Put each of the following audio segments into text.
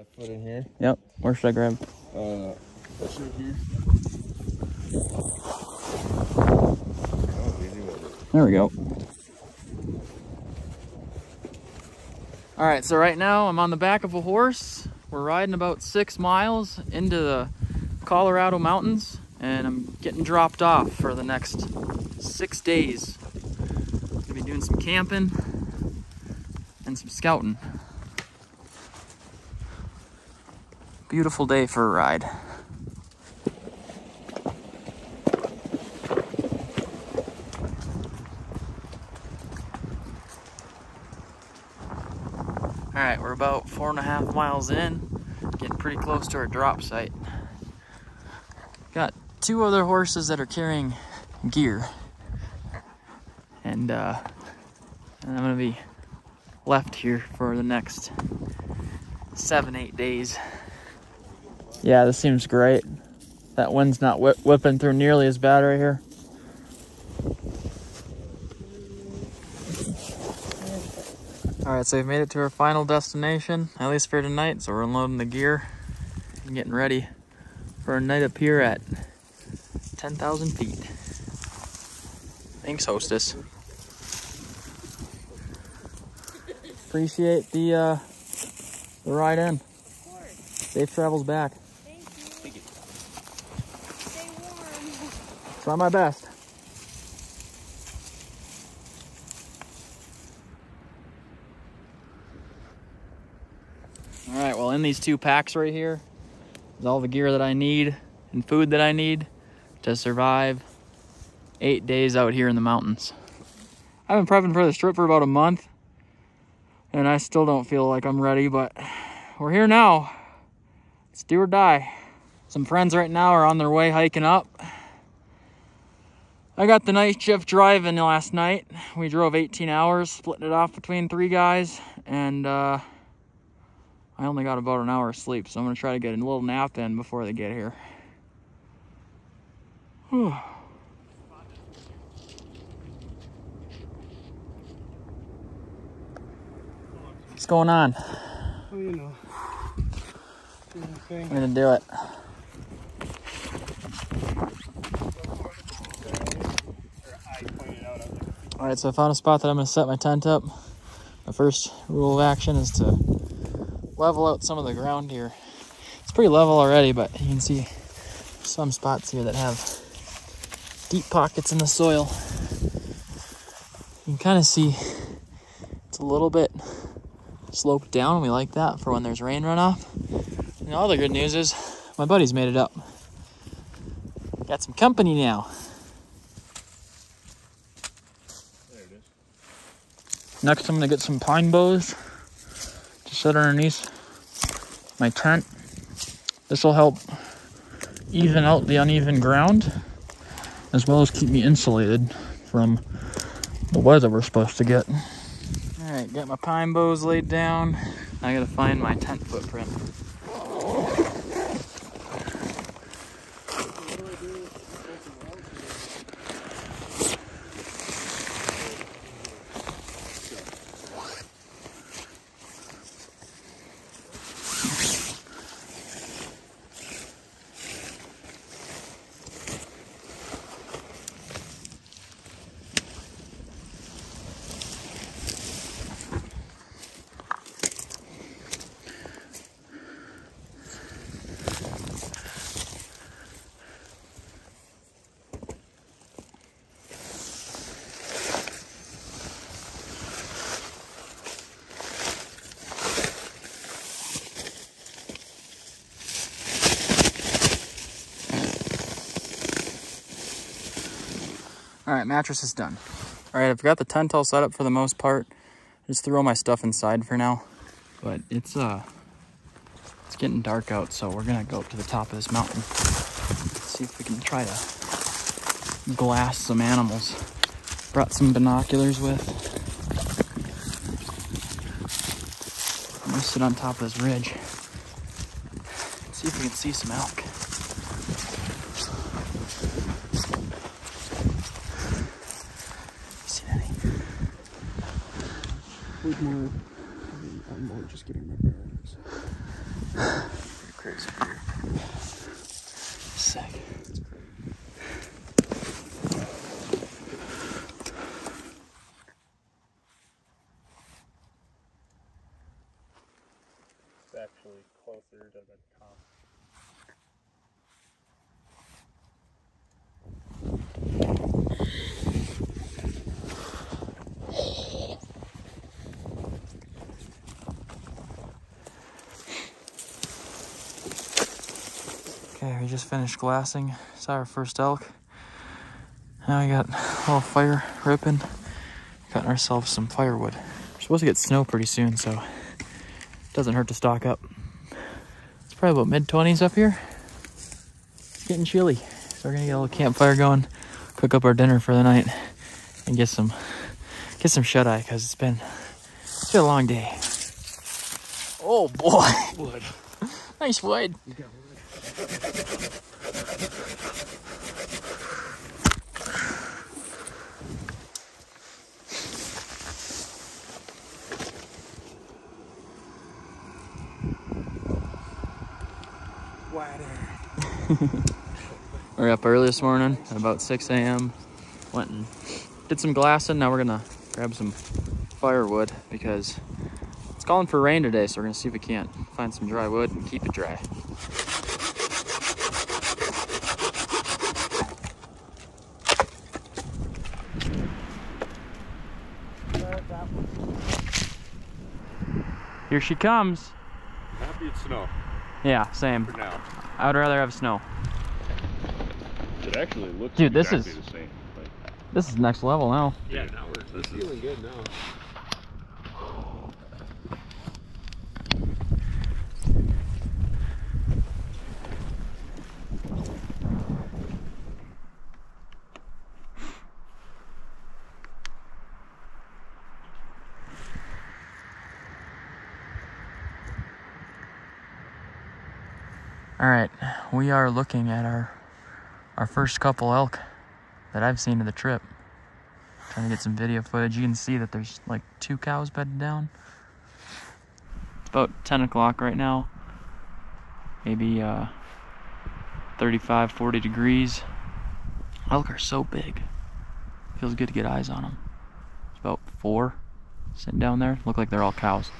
my foot in here. Yep. Where should I grab? Uh, that's right here. Easy with it. There we go. All right, so right now I'm on the back of a horse. We're riding about six miles into the Colorado mountains and I'm getting dropped off for the next six days. Gonna be doing some camping and some scouting. Beautiful day for a ride. All right, we're about four and a half miles in, getting pretty close to our drop site. Got two other horses that are carrying gear. And, uh, and I'm gonna be left here for the next seven, eight days. Yeah, this seems great. That wind's not whip whipping through nearly as bad right here. All right, so we've made it to our final destination, at least for tonight. So we're unloading the gear and getting ready for a night up here at 10,000 feet. Thanks, hostess. Appreciate the uh, the ride in. Safe travels back. Thank you. Stay warm. Try my best. All right, well, in these two packs right here is all the gear that I need and food that I need to survive eight days out here in the mountains. I've been prepping for this trip for about a month, and I still don't feel like I'm ready, but we're here now. It's do or die. Some friends right now are on their way hiking up. I got the night shift driving last night. We drove 18 hours, splitting it off between three guys, and uh, I only got about an hour of sleep, so I'm gonna try to get a little nap in before they get here. Whew. What's going on? Oh, you know. Doing the thing. I'm gonna do it. All right, so I found a spot that I'm gonna set my tent up. The first rule of action is to level out some of the ground here. It's pretty level already, but you can see some spots here that have deep pockets in the soil. You can kind of see it's a little bit sloped down. We like that for when there's rain runoff. And all the good news is my buddy's made it up. Got some company now. Next, I'm gonna get some pine boughs to set underneath my tent. This will help even out the uneven ground, as well as keep me insulated from the weather we're supposed to get. All right, got my pine boughs laid down. I gotta find my tent footprint. Right, mattress is done. All right, I've got the tent all set up for the most part. Just threw all my stuff inside for now. But it's uh, it's getting dark out, so we're gonna go up to the top of this mountain. See if we can try to glass some animals. Brought some binoculars with. I'm gonna sit on top of this ridge. See if we can see some elk. With more. I'm more just getting my bearings. crazy here. Sick. It's actually closer to the top. Okay, we just finished glassing. Saw our first elk. Now we got a little fire ripping. Cutting ourselves some firewood. We're supposed to get snow pretty soon, so it doesn't hurt to stock up. It's probably about mid 20s up here. It's getting chilly. So we're gonna get a little campfire going, cook up our dinner for the night, and get some get some shut eye because it's been it's been a long day. Oh boy. Wood. Nice wood. We're up early this morning at about 6 a.m. Went and did some glassing. Now we're gonna grab some firewood because it's calling for rain today. So we're gonna see if we can't find some dry wood and keep it dry. Here she comes. Happy it's snow Yeah, same. for now. I would rather have snow. It actually looks Dude, this exactly is- the same. Like, This is next level now. yeah, now we're this is Feeling good now. All right, we are looking at our our first couple elk that I've seen of the trip. Trying to get some video footage. You can see that there's like two cows bedded down. It's about 10 o'clock right now. Maybe uh, 35, 40 degrees. Elk are so big. Feels good to get eyes on them. It's about four sitting down there. Look like they're all cows.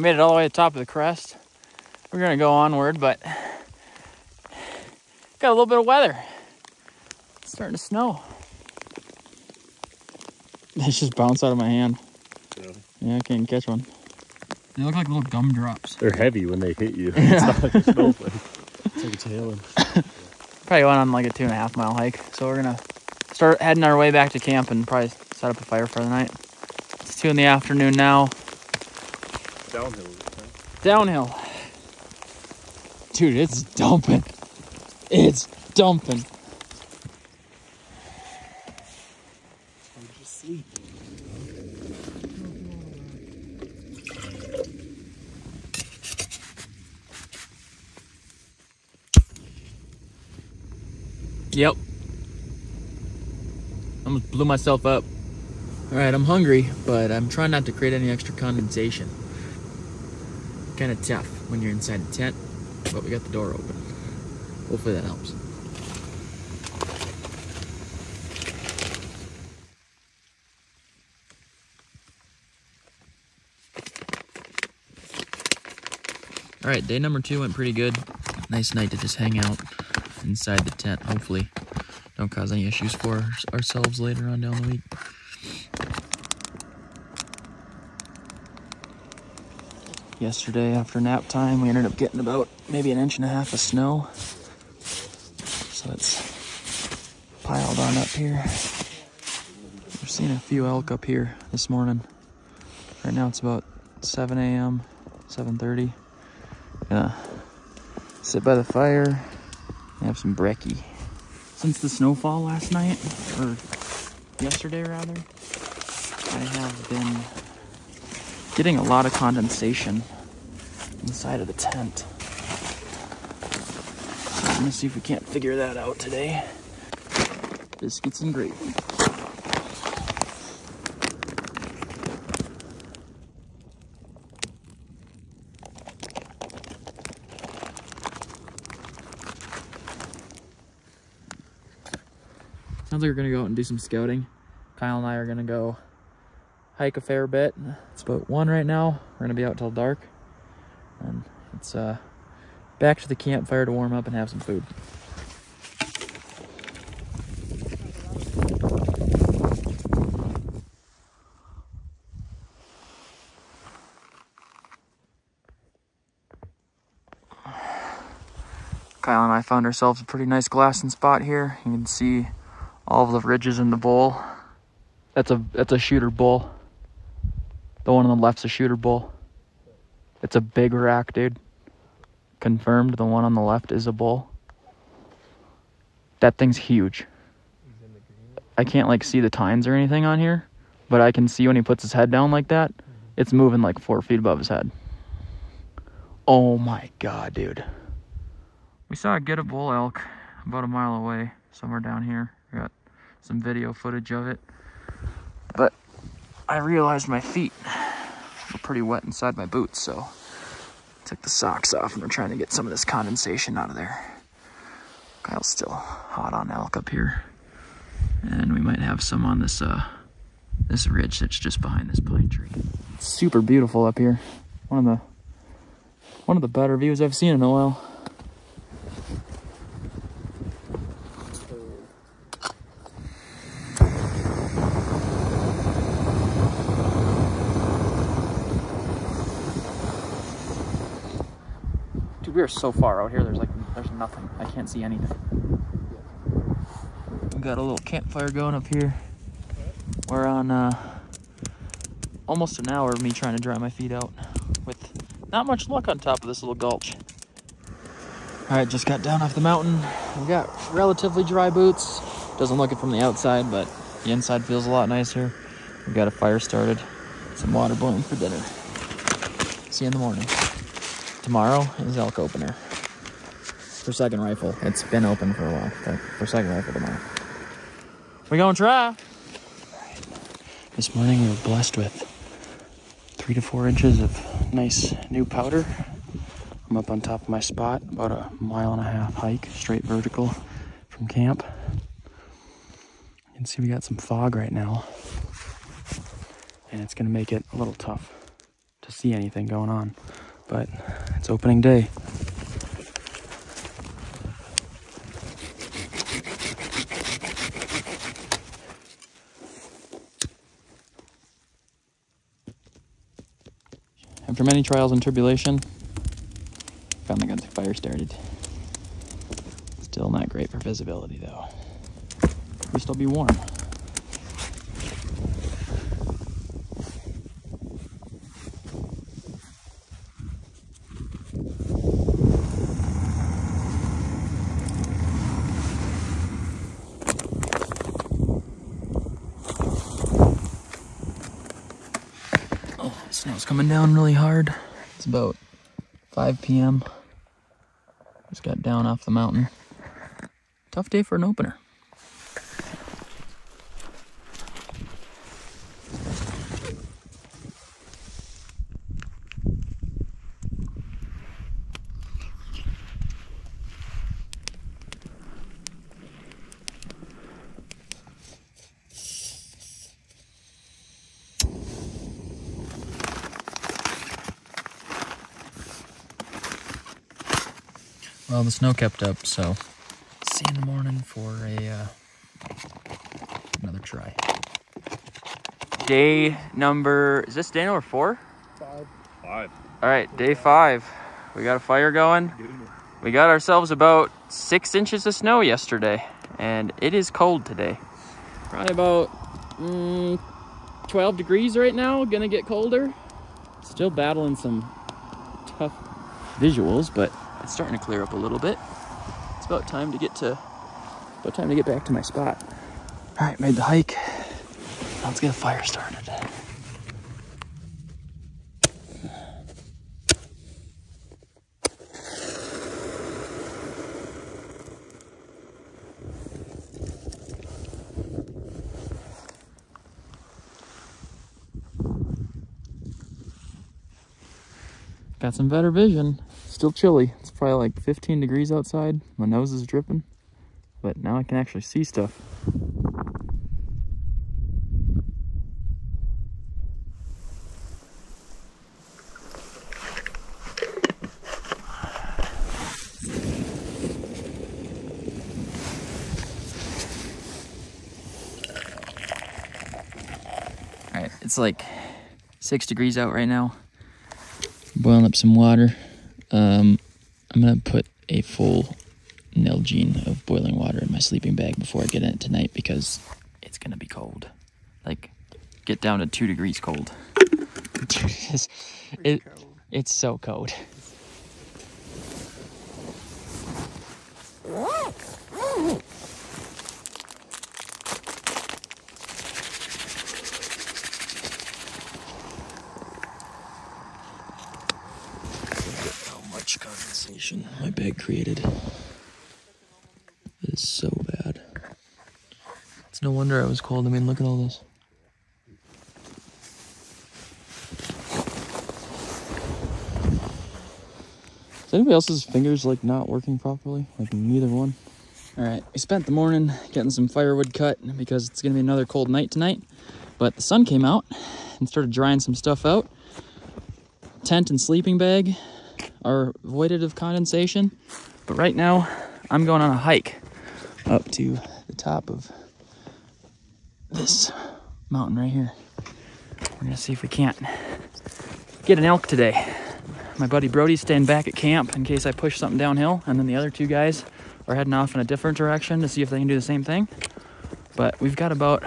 All right, we made it all the way to the top of the crest. We're gonna go onward, but got a little bit of weather. It's starting to snow. They just bounced out of my hand. Really? Yeah, I can't catch one. They look like little gumdrops. They're heavy when they hit you. Yeah. It's not like a snowflake. It's like it's hailing. Probably went on like a two and a half mile hike. So we're gonna start heading our way back to camp and probably set up a fire for the night. It's two in the afternoon now. Downhill this. Downhill. Dude, it's dumping. It's dumping. I'm just sleeping. Yep. Almost blew myself up. All right, I'm hungry, but I'm trying not to create any extra condensation. Kind of tough when you're inside the tent, but we got the door open. Hopefully that helps. All right, day number two went pretty good. Nice night to just hang out inside the tent. Hopefully, don't cause any issues for ourselves later on down the week. Yesterday, after nap time, we ended up getting about maybe an inch and a half of snow. So it's piled on up here. We've seen a few elk up here this morning. Right now it's about 7 a.m., 7.30. Gonna sit by the fire and have some brekkie. Since the snowfall last night, or yesterday rather, I have been getting a lot of condensation inside of the tent. So I'm gonna see if we can't figure that out today. Biscuits and gravy. Sounds like we're gonna go out and do some scouting. Kyle and I are gonna go hike a fair bit. It's about one right now. We're gonna be out till dark. And it's uh back to the campfire to warm up and have some food. Kyle and I found ourselves a pretty nice glassing spot here. You can see all the ridges in the bowl. That's a that's a shooter bull. The one on the left's a shooter bull. It's a big rack, dude. Confirmed the one on the left is a bull. That thing's huge. I can't like see the tines or anything on here, but I can see when he puts his head down like that, it's moving like four feet above his head. Oh my god, dude. We saw a get a bull elk about a mile away, somewhere down here. We got some video footage of it. But I realized my feet were pretty wet inside my boots, so I took the socks off and we're trying to get some of this condensation out of there. Kyle's still hot on elk up here. And we might have some on this uh this ridge that's just behind this pine tree. It's super beautiful up here. One of the one of the better views I've seen in a while. We are so far out here. There's like, there's nothing. I can't see anything. We got a little campfire going up here. We're on uh, almost an hour of me trying to dry my feet out with not much luck on top of this little gulch. All right, just got down off the mountain. We got relatively dry boots. Doesn't look it from the outside, but the inside feels a lot nicer. We got a fire started. Some water boiling for dinner. See you in the morning. Tomorrow is elk opener. For second rifle. It's been open for a while, but for second rifle tomorrow. We gonna try. This morning we were blessed with three to four inches of nice new powder. I'm up on top of my spot, about a mile and a half hike, straight vertical from camp. You can see we got some fog right now. And it's gonna make it a little tough to see anything going on. But it's opening day. After many trials and tribulation, finally got the fire started. Still not great for visibility though. At least I'll be warm. Oh, snow's coming down really hard. It's about 5 p.m. Just got down off the mountain. Tough day for an opener. Well, the snow kept up, so see you in the morning for a uh, another try. Day number is this day number four? Five. All right, day five. We got a fire going. We got ourselves about six inches of snow yesterday, and it is cold today. Probably about mm, 12 degrees right now. Gonna get colder. Still battling some tough visuals, but it's starting to clear up a little bit. It's about time to get to about time to get back to my spot. All right, made the hike. Now let's get a fire started. Got some better vision. Still chilly. It's probably like 15 degrees outside. My nose is dripping, but now I can actually see stuff. All right, it's like six degrees out right now. Boiling up some water. Um, I'm gonna put a full Nalgene of boiling water in my sleeping bag before I get in it tonight because it's gonna be cold. Like, get down to two degrees cold. it's, it, it's so cold. how much my bag created. It is so bad. It's no wonder I was cold. I mean, look at all this. Is anybody else's fingers like not working properly? Like neither one? All right, we spent the morning getting some firewood cut because it's gonna be another cold night tonight. But the sun came out and started drying some stuff out. Tent and sleeping bag are voided of condensation. But right now, I'm going on a hike up to the top of this mountain right here. We're gonna see if we can't get an elk today. My buddy Brody's staying back at camp in case I push something downhill, and then the other two guys are heading off in a different direction to see if they can do the same thing. But we've got about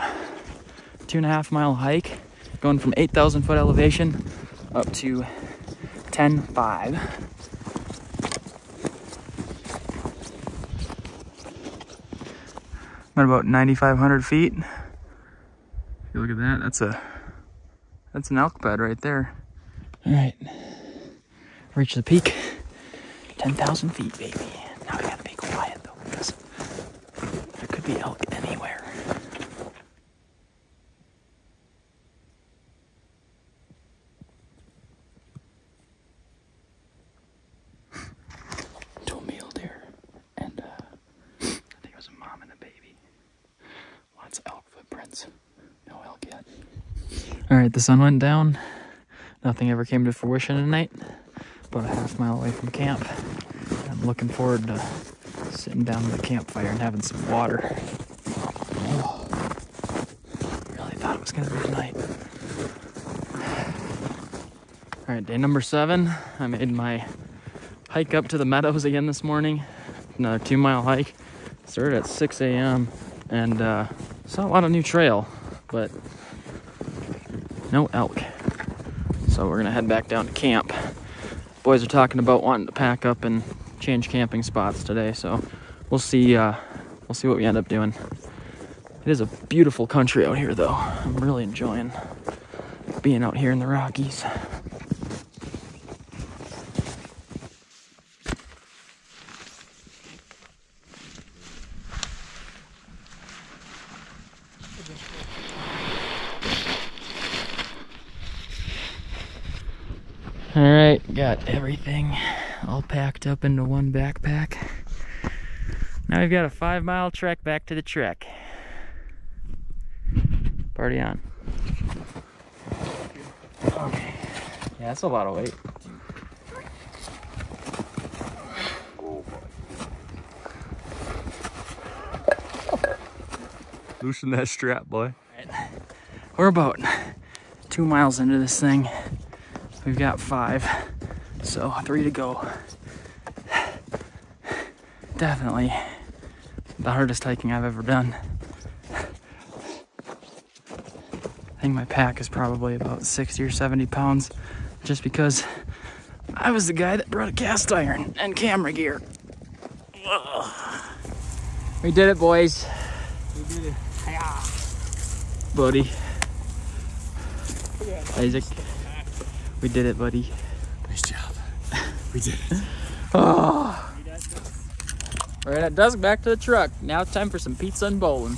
two and a half mile hike going from 8,000 foot elevation up to 10.5. I'm at about 9,500 feet. If you look at that, that's a that's an elk bed right there. All right, reach the peak, 10,000 feet, baby. Now I gotta be quiet though, because there could be elk anywhere. to a mule deer, and uh, I think it was a mom and a baby. Lots of elk footprints. No elk yet. All right, the sun went down. Nothing ever came to fruition tonight. About a half mile away from camp. I'm looking forward to sitting down with the campfire and having some water. Oh, really thought it was gonna be tonight. All right, day number seven. I made my hike up to the meadows again this morning. Another two mile hike. Started at 6 a.m. and uh, saw a lot of new trail, but no elk. So we're gonna head back down to camp. Boys are talking about wanting to pack up and change camping spots today, so we'll see. Uh, we'll see what we end up doing. It is a beautiful country out here, though. I'm really enjoying being out here in the Rockies. All right, got everything all packed up into one backpack. Now we've got a five mile trek back to the trek. Party on. Okay. Yeah, that's a lot of weight. Loosen that strap, boy. We're about two miles into this thing. We've got five, so three to go. Definitely the hardest hiking I've ever done. I think my pack is probably about 60 or 70 pounds just because I was the guy that brought a cast iron and camera gear. Ugh. We did it, boys. We did it. Buddy. Isaac. We did it, buddy. Nice job. We did it. Oh. We're at dusk back to the truck. Now it's time for some pizza and bowling.